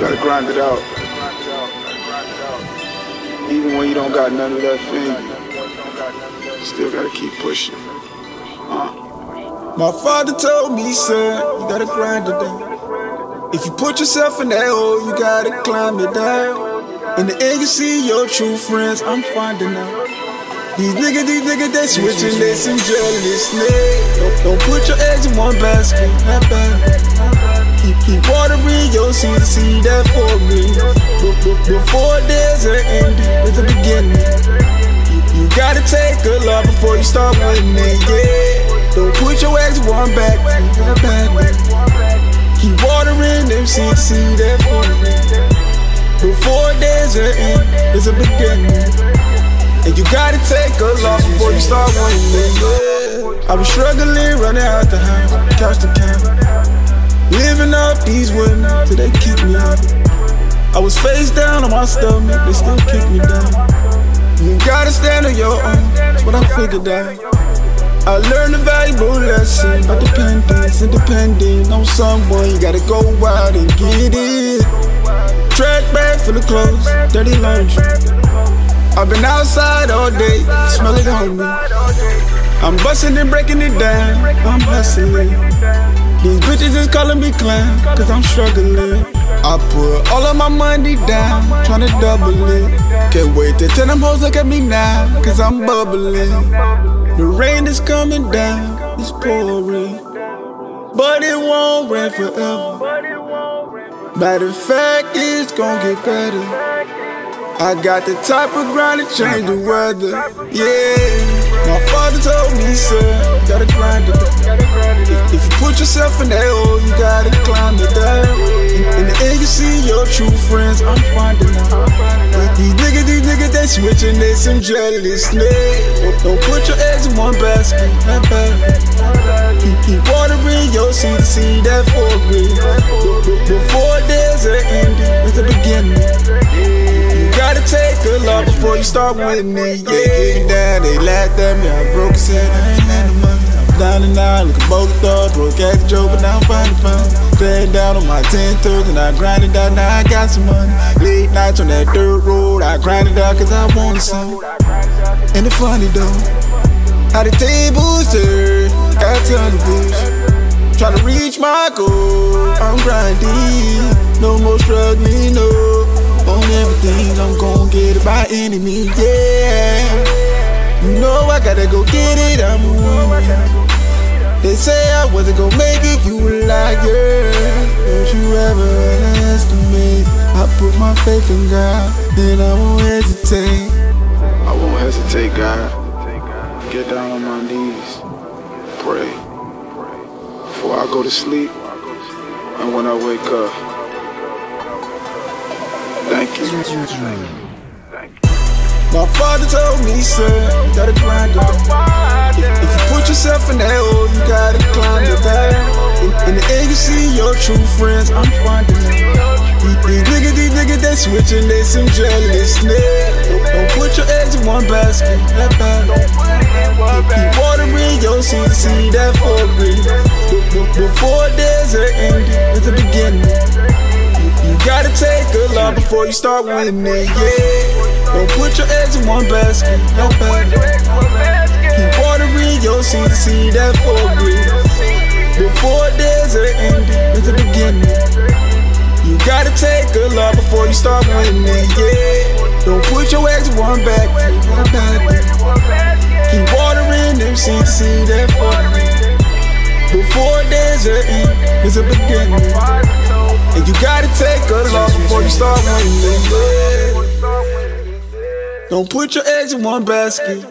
Gotta grind it out. Even when you don't got none of that thing, still gotta keep pushing. Uh. My father told me, son, you gotta grind it out. If you put yourself in that hole, you gotta climb it down. In the end, you see your true friends, I'm finding out. These niggas, these niggas, they switching, they some jealous niggas. Don't, don't put your eggs in one basket, that bad. Keep, watering your seed, see that for me. Before there's an end, there's a beginning. You, gotta take a lot before you start winning, yeah. Don't put your eggs one back, that bad. Keep watering them seeds, see that for me. Before there's an end, there's a beginning. And you gotta take a loss before you start winning, yeah. I was struggling, running out the house, couch to couch. Up these women till they kick me out. I was face down on my stomach, they still kick me down. You gotta stand on your own, that's what I figured out. I learned a valuable lesson about dependence and depending on someone. You gotta go out and get it. Track bag full of clothes, dirty laundry. I've been outside all day, smelling on me. I'm busting and breaking it down, I'm hustling. Bitches is calling me clown, cause I'm struggling. I put all of my money down, trying to double it. Can't wait to tell them hoes look at me now, cause I'm bubbling. The rain is coming down, it's pouring. But it won't rain forever. Matter of fact, it's gonna get better. I got the type of grind to change the weather. Yeah, my father told me, yourself in that hole, you gotta climb it down. In, the end, you see your true friends, I'm finding out. But These niggas, these niggas, they switching, they some jealous niggas. Don't put your eggs in one basket, that bad. Keep, keep watering your seed to see that for real. Before there's an ending, there's a beginning. You gotta take a lot before you start winning. Yeah, getting down, they laughed at me, I broke head, I ain't down and out, looking both thought, broke the joke, but now I'm finding fun. Staying down on my 10 toes and I grind it out, now I got some money. Late nights on that dirt road, I grind it out cause I wanted some. And the funny though, how the tables turn, got a ton of vision. Try to reach my goal, I'm grinding, no more struggling, no. On everything, I'm gon' get it by any means, yeah. You know I gotta go get it, I'm a. They say I wasn't gonna make it, you a liar. Don't you ever underestimate. I put my faith in God, then I won't hesitate. I won't hesitate, God. Get down on my knees, pray. Before I go to sleep, and when I wake up. Thank you. My father told me, son, you gotta grind it. If, you put yourself in that hole, you gotta climb it back. In, in the end, you see your true friends, I'm finding out. These niggas, these niggas, they switching, they some jealous niggas. Don't, put your eggs in one basket, that bad. Keep, watering your seed see that for real. Before there's an ending, there's a beginning. You, you gotta take a lot before you start winning, yeah. Don't put your eggs in one basket, no bad. Keep watering your seed see that for real. Before there's an ending, there's a beginning. You gotta take a lot before you start winning, yeah. Don't put your eggs in one basket, no bad. Keep watering them seeds to see that for real. Before there's an end, there's a beginning. And you gotta take a lot before you start winning, yeah. Don't put your eggs in one basket.